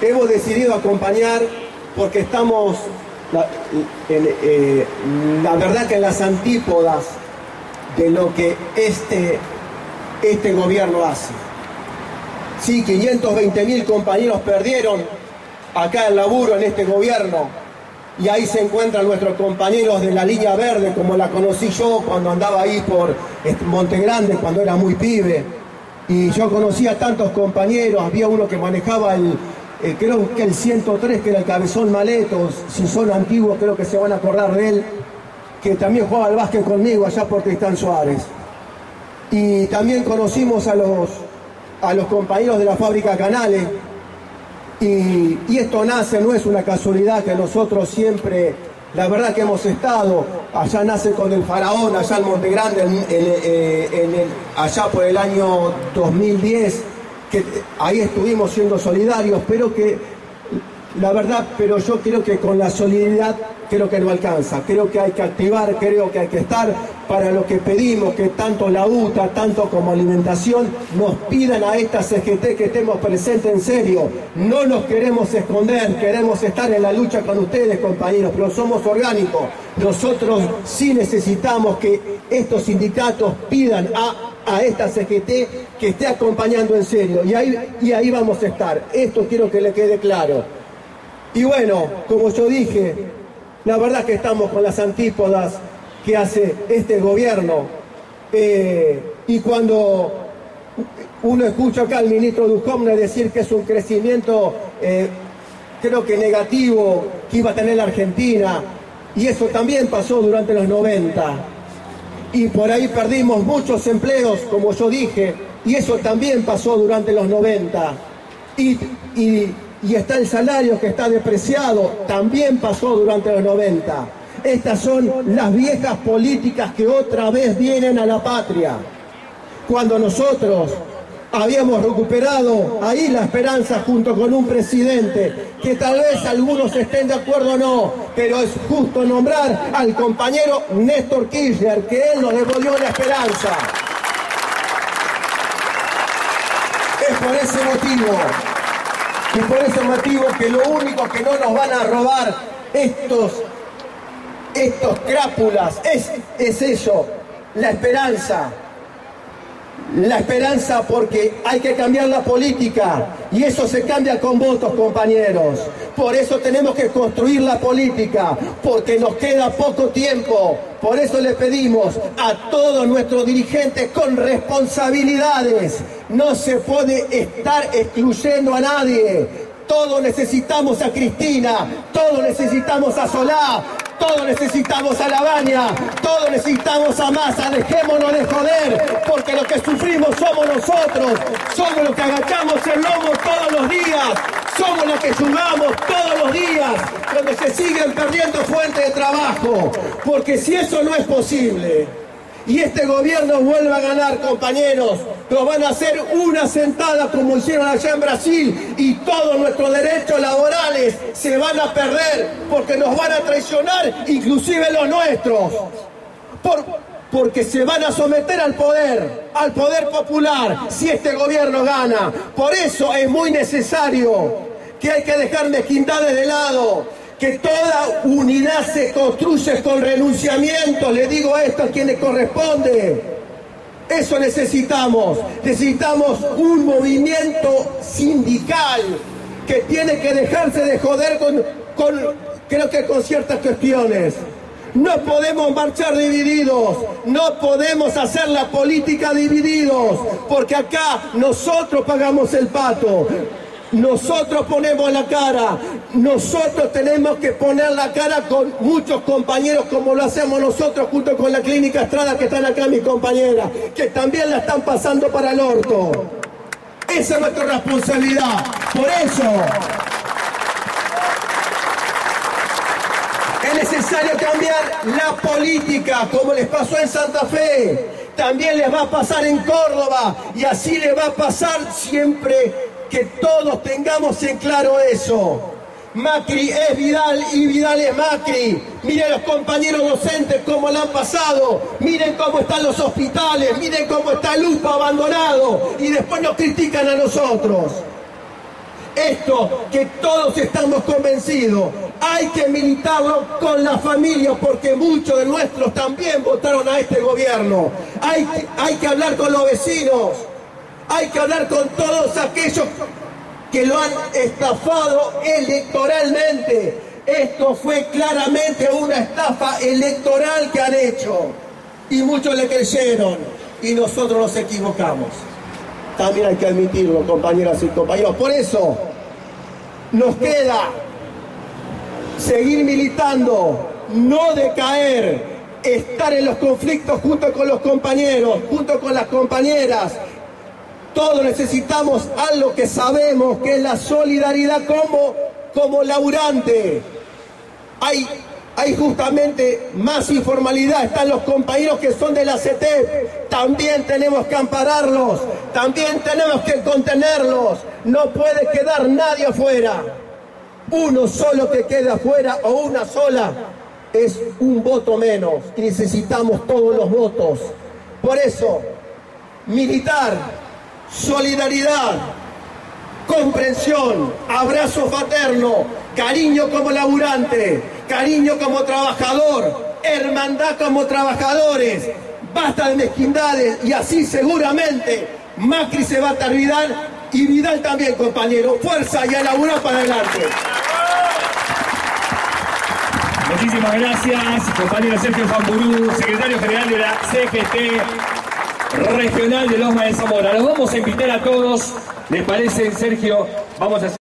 hemos decidido acompañar porque estamos, la, eh, verdad que en las antípodas de lo que este, este gobierno hace. Sí, 520 mil compañeros perdieron acá el laburo en este gobierno y ahí se encuentran nuestros compañeros de la línea verde, como la conocí yo cuando andaba ahí por Monte Grande, cuando era muy pibe. Y yo conocía tantos compañeros, había uno que manejaba el, eh, creo que el 103, que era el cabezón Maletos, si son antiguos creo que se van a acordar de él, que también jugaba al básquet conmigo allá por Tristán Suárez. Y también conocimos a los, a los compañeros de la fábrica Canales, y, esto nace, no es una casualidad que nosotros siempre, la verdad que hemos estado, allá nace con el faraón, allá en Monte Grande, eh, allá por el año 2010, que ahí estuvimos siendo solidarios, pero que la verdad, pero yo creo que con la solidaridad creo que no alcanza. Creo que hay que activar, creo que hay que estar para lo que pedimos, que tanto la UTA, tanto como alimentación, nos pidan a esta CGT que estemos presentes en serio. No nos queremos esconder, queremos estar en la lucha con ustedes, compañeros, pero somos orgánicos. Nosotros sí necesitamos que estos sindicatos pidan a a esta CGT que esté acompañando en serio. Y ahí, y ahí vamos a estar. Esto quiero que le quede claro. Y bueno, como yo dije, la verdad que estamos con las antípodas que hace este gobierno. Eh, y cuando uno escucha acá al ministro Ducomne decir que es un crecimiento, eh, creo que negativo, que iba a tener la Argentina, y eso también pasó durante los 90. Y por ahí perdimos muchos empleos, como yo dije, y eso también pasó durante los 90. y y está el salario que está depreciado, también pasó durante los 90. Estas son las viejas políticas que otra vez vienen a la patria. Cuando nosotros habíamos recuperado ahí la esperanza junto con un presidente, que tal vez algunos estén de acuerdo o no, pero es justo nombrar al compañero Néstor Kirchner, que él nos devolvió la esperanza. Es por ese motivo y por ese motivo que lo único que no nos van a robar estos, estos crápulas es, es eso, la esperanza. La esperanza porque hay que cambiar la política y eso se cambia con votos, compañeros. Por eso tenemos que construir la política, porque nos queda poco tiempo. Por eso le pedimos a todos nuestros dirigentes con responsabilidades. No se puede estar excluyendo a nadie. Todos necesitamos a Cristina, todos necesitamos a Solá, todos necesitamos a la baña, todos necesitamos a masa, dejémonos de joder, porque lo que sufrimos somos nosotros, somos los que agachamos el lomo todos los días, somos los que sumamos todos los días, donde se siguen perdiendo fuentes de trabajo, porque si eso no es posible, y este gobierno vuelva a ganar, compañeros, nos van a hacer una sentada como hicieron allá en Brasil y todos nuestros derechos laborales se van a perder porque nos van a traicionar, inclusive los nuestros. porque se van a someter al poder, al poder popular, si este gobierno gana. Por eso es muy necesario que hay que dejar mezquindades de lado, que toda unidad se construye con renunciamiento. Le digo esto a quienes corresponde. Eso necesitamos. Necesitamos un movimiento sindical que tiene que dejarse de joder con, con creo que con ciertas cuestiones. No podemos marchar divididos, no podemos hacer la política divididos, porque acá nosotros pagamos el pato. Nosotros ponemos la cara, nosotros tenemos que poner la cara con muchos compañeros como lo hacemos nosotros junto con la clínica Estrada que están acá mis compañeras, que también la están pasando para el orto. Esa es nuestra responsabilidad. Por eso es necesario cambiar la política, como les pasó en Santa Fe. También les va a pasar en Córdoba y así les va a pasar siempre que todos tengamos en claro eso. Macri es Vidal y Vidal es Macri. Miren los compañeros docentes cómo la han pasado. Miren cómo están los hospitales. Miren cómo está el UPA abandonado. Y después nos critican a nosotros. esto que todos estamos convencidos. Hay que militarlo con la familia porque muchos de nuestros también votaron a este gobierno. Hay, hay que hablar con los vecinos. Hay que hablar con todos aquellos que lo han estafado electoralmente. Esto fue claramente una estafa electoral que han hecho. Y muchos le creyeron. Y nosotros nos equivocamos. También hay que admitirlo, compañeras y compañeros. Por eso nos queda seguir militando, no decaer, estar en los conflictos junto con los compañeros, junto con las compañeras. Todos necesitamos algo que sabemos, que es la solidaridad como, como laburante. Hay hay justamente más informalidad, están los compañeros que son de la CT, también tenemos que ampararlos, también tenemos que contenerlos, no puede quedar nadie afuera. Uno solo que quede afuera o una sola es un voto menos necesitamos todos los votos. Por eso, militar, solidaridad, comprensión, abrazo fraterno, cariño como laburante, cariño como trabajador, hermandad como trabajadores, basta de mezquindades y así seguramente Macri se va a terminar y Vidal también, compañero. Fuerza y a laburar para adelante. Muchísimas gracias, compañero Sergio Famburú, secretario general de la CGT Regional de Loma de Zamora. Los vamos a invitar a todos, ¿les parece, Sergio? Vamos a